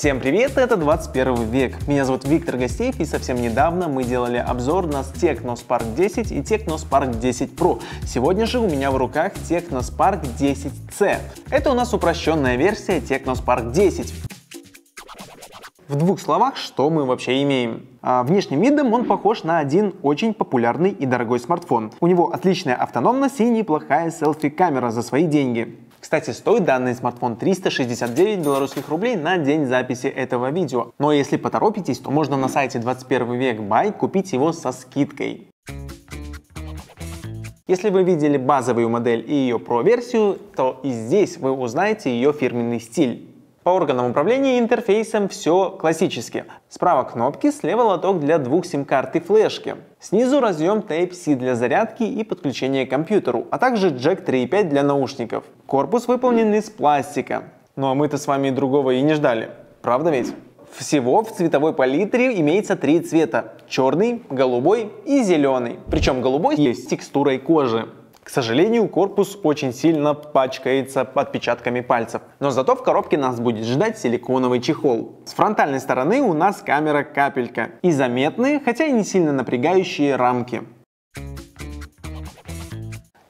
Всем привет, это 21 век. Меня зовут Виктор Гостеев и совсем недавно мы делали обзор на Technospark 10 и Technospark 10 Pro. Сегодня же у меня в руках Technospark 10C. Это у нас упрощенная версия Technospark 10. В двух словах, что мы вообще имеем? А, внешним видом он похож на один очень популярный и дорогой смартфон. У него отличная автономность и неплохая селфи-камера за свои деньги. Кстати, стоит данный смартфон 369 белорусских рублей на день записи этого видео. Но если поторопитесь, то можно на сайте 21 век Бай купить его со скидкой. Если вы видели базовую модель и ее Pro-версию, то и здесь вы узнаете ее фирменный стиль. По органам управления интерфейсом все классически. Справа кнопки, слева лоток для двух сим-карт и флешки. Снизу разъем Type-C для зарядки и подключения к компьютеру, а также джек 3.5 для наушников. Корпус выполнен из пластика. Ну а мы-то с вами другого и не ждали. Правда ведь? Всего в цветовой палитре имеется три цвета. Черный, голубой и зеленый. Причем голубой есть текстурой кожи. К сожалению, корпус очень сильно пачкается отпечатками пальцев, но зато в коробке нас будет ждать силиконовый чехол. С фронтальной стороны у нас камера капелька и заметные, хотя и не сильно напрягающие рамки.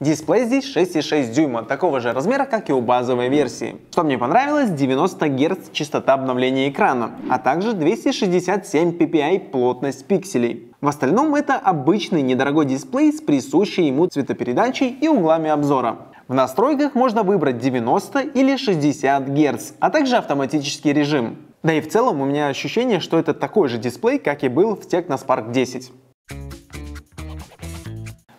Дисплей здесь 6,6 дюйма, такого же размера, как и у базовой версии. Что мне понравилось, 90 Гц частота обновления экрана, а также 267 ppi плотность пикселей. В остальном это обычный недорогой дисплей с присущей ему цветопередачей и углами обзора. В настройках можно выбрать 90 или 60 Гц, а также автоматический режим. Да и в целом у меня ощущение, что это такой же дисплей, как и был в Technospark 10.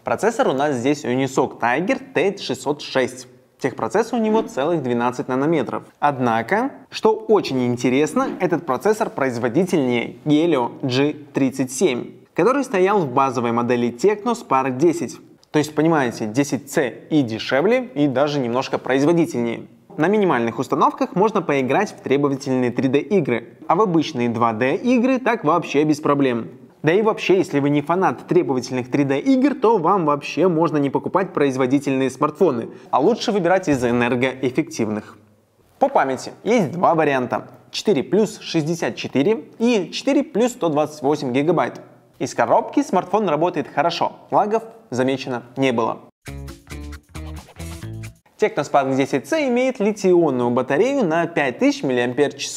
Процессор у нас здесь Unisoc Tiger T606. Техпроцессор у него целых 12 нанометров. Однако, что очень интересно, этот процессор производительнее Helio G37 который стоял в базовой модели Tecno Spark 10. То есть, понимаете, 10C и дешевле, и даже немножко производительнее. На минимальных установках можно поиграть в требовательные 3D игры, а в обычные 2D игры так вообще без проблем. Да и вообще, если вы не фанат требовательных 3D игр, то вам вообще можно не покупать производительные смартфоны, а лучше выбирать из энергоэффективных. По памяти есть два варианта. 4 плюс 64 и 4 плюс 128 гигабайт. Из коробки смартфон работает хорошо, лагов замечено не было. Technospark 10C имеет литий-ионную батарею на 5000 мАч.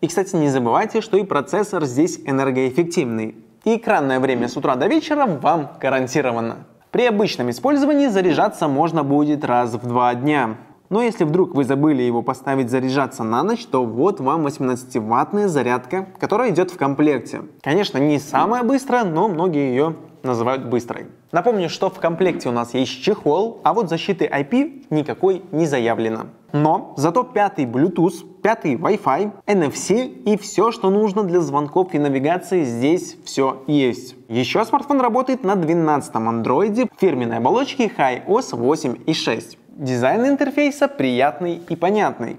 И, кстати, не забывайте, что и процессор здесь энергоэффективный. И экранное время с утра до вечера вам гарантировано. При обычном использовании заряжаться можно будет раз в два дня. Но если вдруг вы забыли его поставить заряжаться на ночь, то вот вам 18-ваттная зарядка, которая идет в комплекте. Конечно, не самая быстрая, но многие ее называют быстрой. Напомню, что в комплекте у нас есть чехол, а вот защиты IP никакой не заявлено. Но зато пятый Bluetooth, пятый Wi-Fi, NFC и все, что нужно для звонков и навигации здесь все есть. Еще смартфон работает на 12-м андроиде фирменной оболочки HiOS 8 и 6. Дизайн интерфейса приятный и понятный.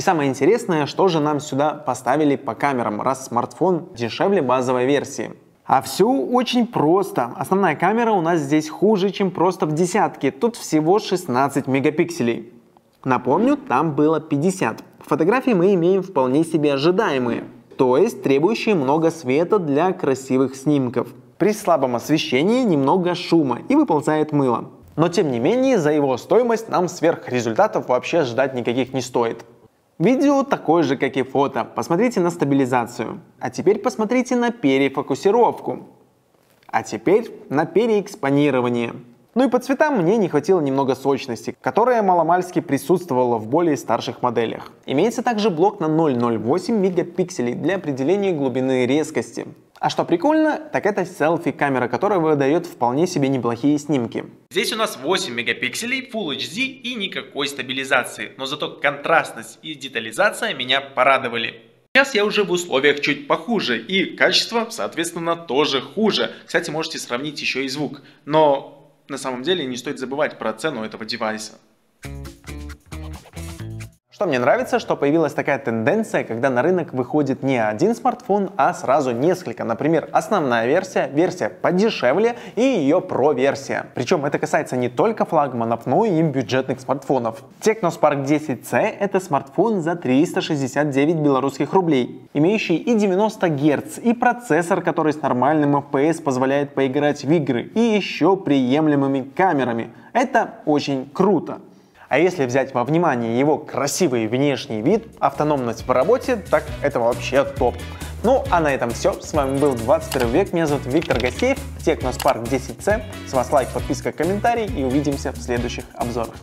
И самое интересное, что же нам сюда поставили по камерам, раз смартфон дешевле базовой версии. А все очень просто. Основная камера у нас здесь хуже, чем просто в десятке. Тут всего 16 мегапикселей. Напомню, там было 50. Фотографии мы имеем вполне себе ожидаемые, то есть требующие много света для красивых снимков. При слабом освещении немного шума и выползает мыло. Но тем не менее, за его стоимость нам сверх результатов вообще ждать никаких не стоит. Видео такое же, как и фото. Посмотрите на стабилизацию. А теперь посмотрите на перефокусировку. А теперь на переэкспонирование. Ну и по цветам мне не хватило немного сочности, которая маломальски присутствовала в более старших моделях. Имеется также блок на 0,08 мегапикселей для определения глубины резкости. А что прикольно, так это селфи-камера, которая выдает вполне себе неплохие снимки. Здесь у нас 8 мегапикселей, Full HD и никакой стабилизации, но зато контрастность и детализация меня порадовали. Сейчас я уже в условиях чуть похуже, и качество, соответственно, тоже хуже. Кстати, можете сравнить еще и звук. Но на самом деле не стоит забывать про цену этого девайса. Что мне нравится, что появилась такая тенденция, когда на рынок выходит не один смартфон, а сразу несколько. Например, основная версия, версия подешевле и ее Pro версия. Причем это касается не только флагманов, но и бюджетных смартфонов. Technospark 10C это смартфон за 369 белорусских рублей, имеющий и 90 Гц, и процессор, который с нормальным FPS позволяет поиграть в игры, и еще приемлемыми камерами. Это очень круто. А если взять во внимание его красивый внешний вид, автономность в работе, так это вообще топ. Ну, а на этом все. С вами был 21 век. Меня зовут Виктор Гостеев, Техноспарк 10C. С вас лайк, подписка, комментарий и увидимся в следующих обзорах.